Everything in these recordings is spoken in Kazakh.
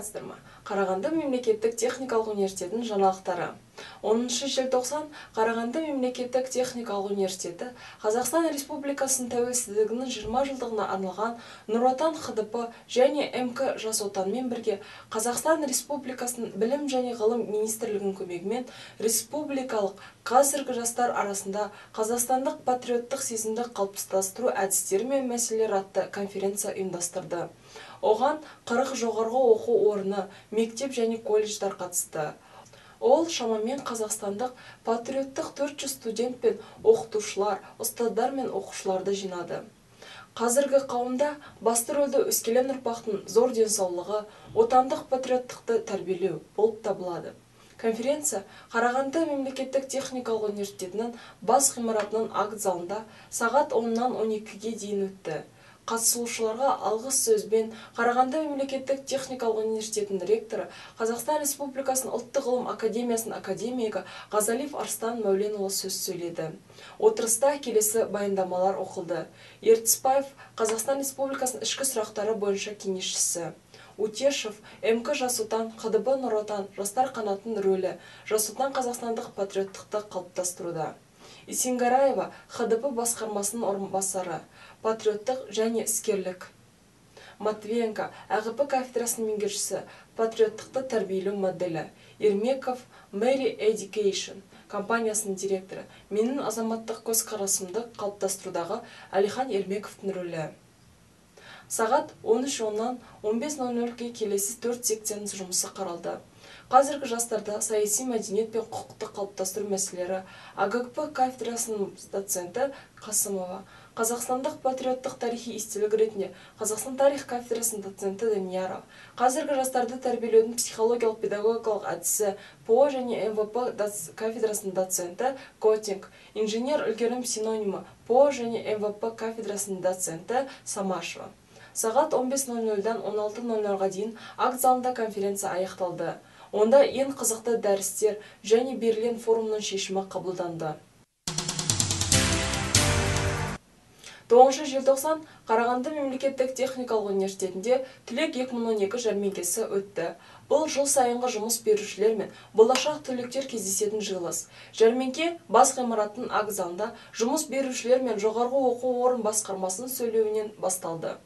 сәлеметсіздер ма қарағанды мемлекеттік техникалық университетінің жаңалықтары. 10 желтоқсан қарағанды мемлекеттік техникалық университеті қазақстан республикасының тәуелсіздігінің 20 жылдығына арналған нұр отан хдп және мкк жас отанмен бірге қазақстан республикасының білім және ғылым министрлігінің көмегімен республикалық қазіргі жастар арасында қазақстандық патриоттық сезімді қалыптастыру әдістері мен мәселелері атты конференция ұйымдастырды. Оған 40 жоғарғы оқу орны мектеп және колледждар қатысты. Ол шамамен қазақстандық патриоттық 400 студент пен оқытушылар ұстаздар мен оқушыларды жинады. Қазіргі қауымда басты рөлді өскелең ұрпақтың зор денсаулығы отандық патриоттықты тәрбиелеу болып табылады. Конференция қарағанды мемлекеттік техникалық университетінің бас ғимаратының акт залында сағат 10-нан 12-ге дейін өтті. Қатысушыларға алғыс сөзбен қарағанды мемлекеттік техникалық университетінің ректоры қазақстан республикасының ұлттық ғылым академиясының академигі ғазалиев арстан мәуленұлы сөз сөйледі. Отырыста келесі баяндамалар оқылды. Ертісбаев қазақстан республикасының ішкі сұрақтары бойынша кеңесшісі. Утешев мкк жас отан хдп нұр отан жастар қанатының рөлі жас қазақстандық патриоттықты қалыптастыруда. Есенгараева хдп басқармасының орынбасары патриоттық және іскерлік. Матвиенко әғп кафедрасының меңгерушісі патриоттықты тәрбиелеу моделі. Ермеков мэри эдикейшн компаниясының директоры. Менің азаматтық көзқарасымды қалыптастырудағы әлихан ермековтың рөлі. Сағат 13.10-нан 15.00-ге келесі төрт секцияның жұмысы қаралды. Қазіргі жастарда саяси мәдениет пен құқықты қалыптастыру мәселелері агкп кафедрасының доценті қасымова қазақстандық патриоттық тарихи естелік ретінде қазақстан тарих кафедрасының доценті данияров қазіргі жастарды тәрбиелеудің психологиялық педагогикалық әдісі по және мвп кафедрасының доценті котинг инженер үлгерім синонимі по және мвп кафедрасының доценті самашева. Сағат 15.00-дан 16.00-ға дейін акт залында конференция аяқталды. Онда ең қызықты дәрістер және берілген форумның шешімі қабылданды. 9 желтоқсан қарағанды мемлекеттік техникалық университетінде түлек 2012 жәрмеңкесі өтті. Бұл жыл сайынғы жұмыс берушілер мен болашақ түлектер кездесетін жиылыс. Жәрмеңке бас ғимараттың ак жұмыс берушілер мен жоғарғы оқу орын басқармасының сөйлеуінен басталды.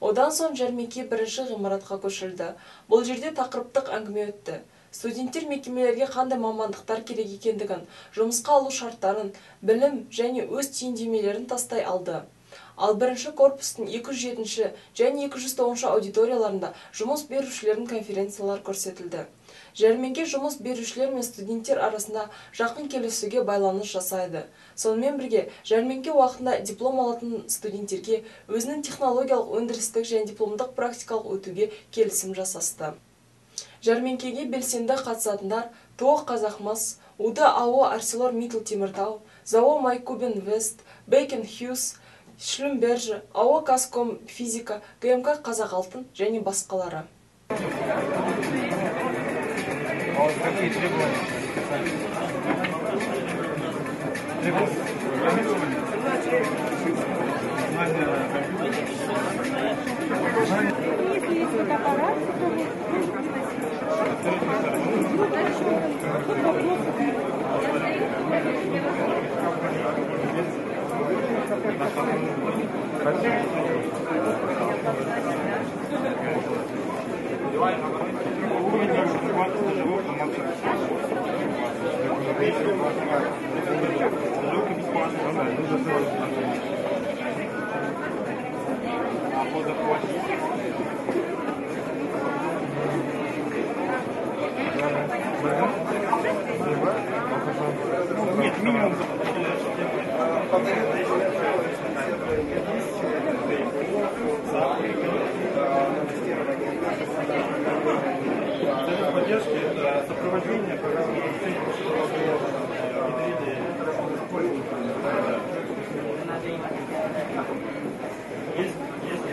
Одан соң жәрмеңке бірінші ғимаратқа көшілді бұл жерде тақырыптық әңгіме өтті. Студенттер мекемелерге қандай мамандықтар керек екендігін жұмысқа алу шарттарын білім және өз түйіндемелерін тастай алды. Ал бірінші корпустың 207 және 209 аудиторияларында жұмыс берушілердің конференциялар көрсетілді. Жәрмеңке жұмыс берушілер мен студенттер арасында жақын келісуге байланыс жасайды. Сонымен бірге жәрмеңке уақытында диплом алатын студенттерге өзінің технологиялық өндірістік және дипломдық практикалық өтуге келісім жасасты. Жәрмеңкеге белсенді қатысатындар тоқ қазақмыс уды ао арселор миттл теміртау зао майкубен вест бейкен хьюз шлюмберже ао казком физика гмк қазақ алтын және басқалары. Есть А по Нет, поддержки, это сопровождение программы обучения которого было внедрили Есть, есть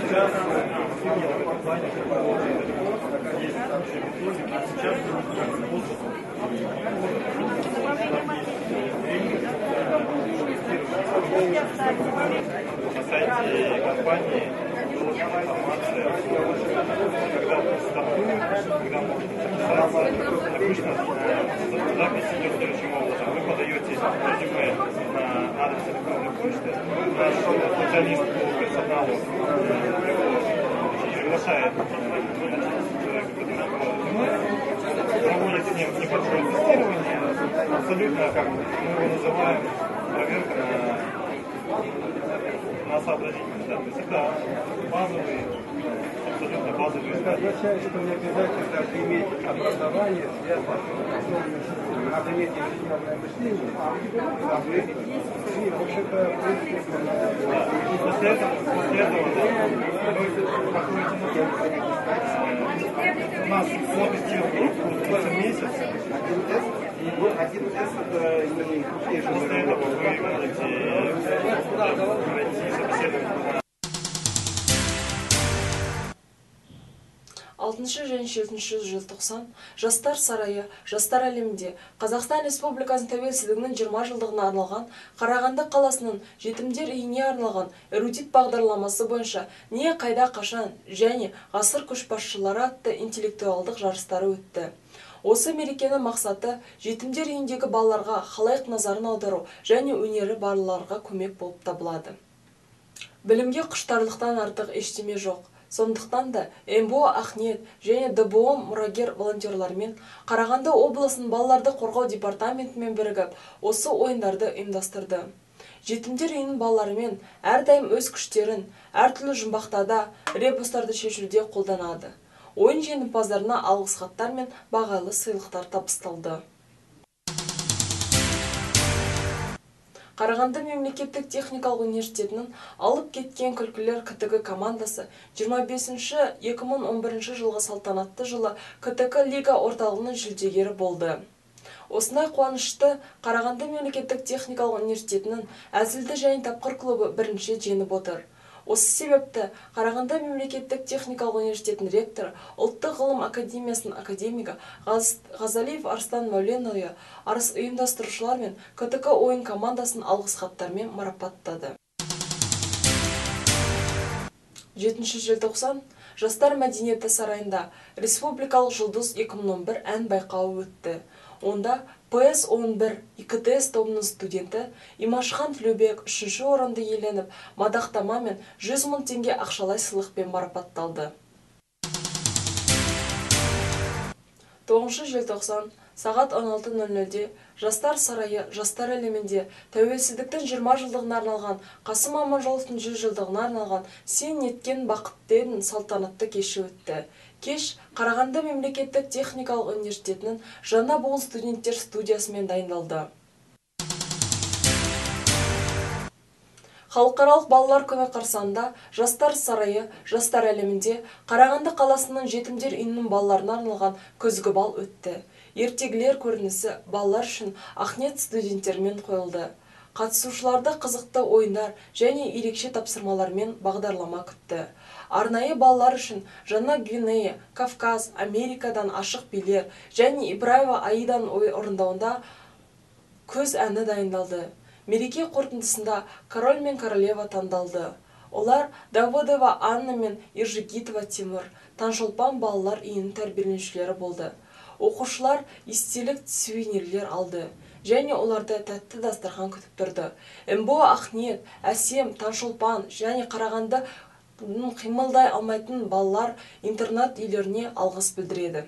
Сейчас компания на сайте компании информация, когда стартует, когда можно записаться. Обычно э, запись идет следующим образом. Вы подаете резюме на адрес электронной почты, наш специалист по персоналу э, приглашает э, человека, который проводит с ним небольшое тестирование, абсолютно, как мы его называем, проверка на, на сообразительность. Да. То это не обязательно иметь образование, связанное с основными системами. Надо иметь мышление, а и, в общем-то, в После этого, после этого вы проходите на У нас по тестированию длится месяц. один тест, и один тест это не алтыншы және жетінші желтоқсан. Жастар сарайы жастар әлемінде. Қазақстан республикасының тәуелсіздігінің жиырма жылдығына арналған қарағанды қаласының жетімдер үйіне арналған эрудит бағдарламасы бойынша не қайда қашан және ғасыр көшбасшылары атты интеллектуалдық жарыстары өтті. Осы мерекенің мақсаты жетімдер үйіндегі балаларға халайық назарын аудару және өнері барларға көмек болып табылады. Білімге құштарлықтан артық ештеме жоқ. Сондықтан да мбо ахниет және дбо мұрагер волонтерлармен қарағанды облысының балаларды қорғау департаментімен бірігіп осы ойындарды ұйымдастырды. Жетімдер үйінің балаларымен әрдайым өз күштерін әртүрлі жұмбақтарда ребустарды шешуде қолданады. Ойын жеңімпаздарына алғыс хаттар мен бағалы сыйлықтар табысталды Қарағанды мемлекеттік техникалық университетінің алып кеткен күлкілер КТК командасы 25-2011 жылғы салтанатты жылы КТК лига орталығының жүлдегері болды. Осындай қуанышты Қарағанды мемлекеттік техникалық университетінің әзілді және тапқыр клубы бірінші жеңіп отыр. Осы себепті Қарағанды мемлекеттік техникалық университетінің ректоры, ұлттық ғылым академиясының академигі Ғаз- Ғазалиев Арстан Мәуленұлы арыс ұйымдастырушылар мен КТК ойын командасын алғыс хаттармен марапаттады. 7 желтоқсан Жастар мәдениеті сарайында Республикалық жұлдыз 2011 ән байқауы өтті. Онда ПС-11 ИКТС тобының студенті Имашхан Тілеубек үшінші орынды иеленіп, мадақтама мен 100 мың теңге ақшалай сыйлықпен марапатталды. 9 желтоқсан сағат 16.00-де Жастар сарайы Жастар әлемінде тәуелсіздіктің 20 жылдығына арналған Қасым Аманжоловтың 100 жылдығына арналған Сен неткен бақыттен салтанатты кеші өтті. Кеш Қарағанды мемлекеттік техникалық университетінің жаңа буын студенттер студиясымен дайындалды. Халықаралық балалар күні қарсаңында Жастар сарайы Жастар әлемінде Қарағанды қаласының жетімдер үйінің балаларына арналған күзгі бал өтті. Ертегілер көрінісі балалар үшін Ахнет студенттермен қойылды. Қатысушыларды қызықты ойындар және ерекше тапсырмалармен бағдарлама күтті. Арнайы балалар үшін Жаңа Гвинея, Кавказ, Америкадан ашық билер және Ибраева Аиданың орындауында көз әні дайындалды. Мереке қорытындысында король мен королева таңдалды. Олар Давыдова Анна мен Ержигитова Тимур, Таңшолпан балалар үйінің тәрбиеленушілері болды. Оқушылар естелік сувенирлер алды және оларды тәтті дастархан күтіп тұрды. Мбо Ахниет, Әсем, Таңшолпан және Қарағанды қимылдай алмайтын балалар интернат үйлеріне алғыс білдіреді.